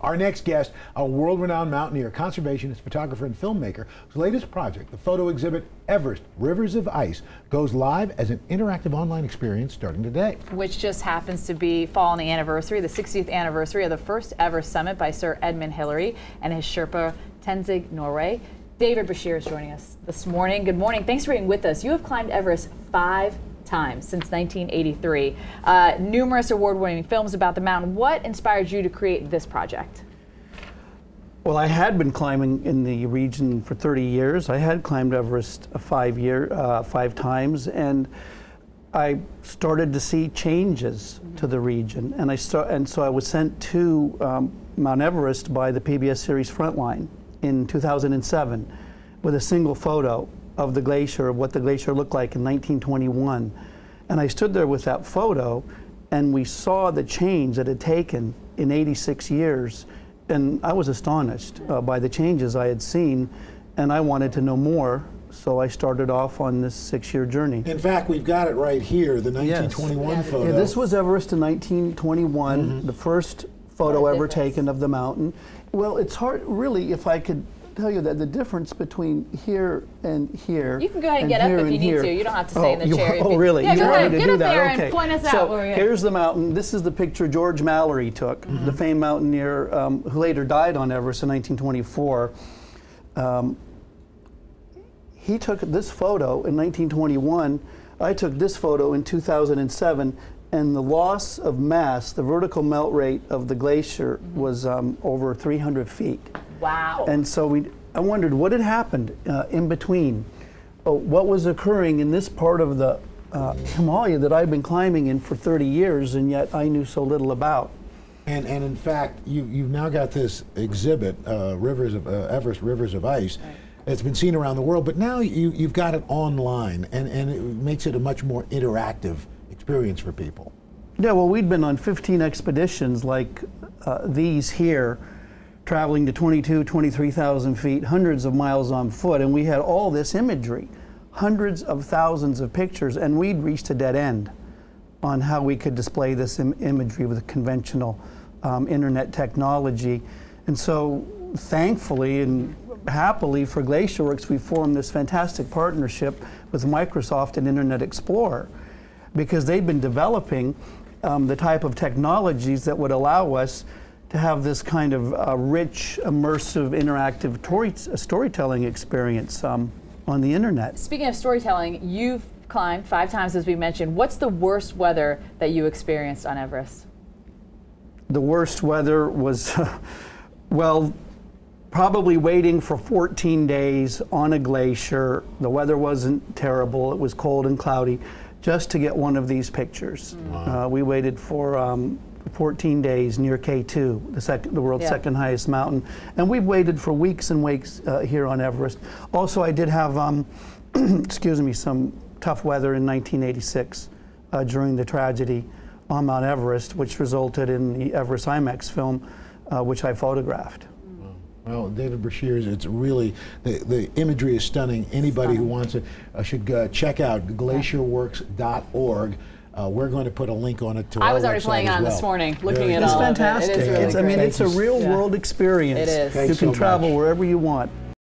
Our next guest, a world renowned mountaineer, conservationist, photographer, and filmmaker, whose latest project, the photo exhibit Everest Rivers of Ice, goes live as an interactive online experience starting today. Which just happens to be fall on the anniversary, the 60th anniversary of the first ever summit by Sir Edmund Hillary and his Sherpa Tenzing Norgay. David Breashears is joining us this morning. Good morning. Thanks for being with us. You have climbed Everest five times since 1983. Uh, numerous award-winning films about the mountain. What inspired you to create this project? Well, I had been climbing in the region for 30 years. I had climbed Everest five year, uh, five times, and I started to see changes to the region. And I start, and so I was sent to um, Mount Everest by the PBS series Frontline in 2007 with a single photo of the glacier, of what the glacier looked like in 1921. And I stood there with that photo, and we saw the change that had taken in 86 years. And I was astonished uh, by the changes I had seen, and I wanted to know more. So I started off on this six-year journey. In fact, we've got it right here, the 1921 yes. photo. Yeah, this was Everest in 1921, mm -hmm. the first photo ever taken of the mountain. Well, it's hard, really, if I could tell you that the difference between here and here. You can go ahead and, and get up if you need here, to. You don't have to stay oh, in the chair. Oh, really? Yeah, you go ahead. Get do up that. there okay. and point us so out. here's the mountain. This is the picture George Mallory took, mm -hmm. the famed mountaineer um, who later died on Everest in 1924. Um, he took this photo in 1921. I took this photo in 2007 and the loss of mass, the vertical melt rate of the glacier mm -hmm. was um, over 300 feet. Wow. And so we, I wondered what had happened uh, in between. Uh, what was occurring in this part of the uh, Himalaya that I've been climbing in for 30 years and yet I knew so little about. And, and in fact, you, you've now got this exhibit, uh, Rivers of, uh, Everest Rivers of Ice. Right. It's been seen around the world, but now you, you've got it online, and, and it makes it a much more interactive experience for people. Yeah, well, we'd been on 15 expeditions like uh, these here, traveling to 22, 23,000 feet, hundreds of miles on foot, and we had all this imagery, hundreds of thousands of pictures, and we'd reached a dead end on how we could display this Im imagery with conventional um, internet technology. And so, thankfully and happily for GlacierWorks, we formed this fantastic partnership with Microsoft and Internet Explorer because they've been developing um, the type of technologies that would allow us to have this kind of uh, rich, immersive, interactive tori- storytelling experience um, on the internet. Speaking of storytelling, you've climbed five times, as we mentioned. What's the worst weather that you experienced on Everest? The worst weather was, well, probably waiting for 14 days on a glacier. The weather wasn't terrible, it was cold and cloudy, just to get one of these pictures. Wow. Uh, we waited for um, 14 days near K2, the, second, the world's yeah. second highest mountain. And we've waited for weeks and weeks uh, here on Everest. Also, I did have, um, excuse me, some tough weather in 1986 uh, during the tragedy on Mount Everest, which resulted in the Everest IMAX film, uh, which I photographed. Well, David Breashears, it's really, the, the imagery is stunning. Anybody who wants it uh, should uh, check out glacierworks.org. Uh, we're going to put a link on it to I was already playing on well. this morning, looking at it's all fantastic. It. It is really it's, I mean, it's a real yeah. world experience. It is. Thanks you can so travel much. wherever you want.